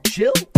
chill.